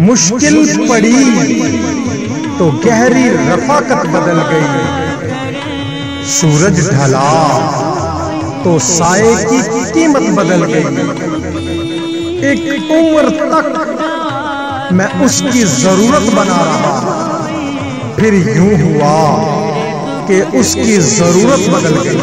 मुश्किल पड़ी। तो गहरी रफाकत बदल गई। सूरज ढला तो साए की कीमत बदल गई। एक उम्र तक मैं उसकी ज़रूरत बना रहा। फिर यूँ हुआ कि उसकी ज़रूरत बदल गई।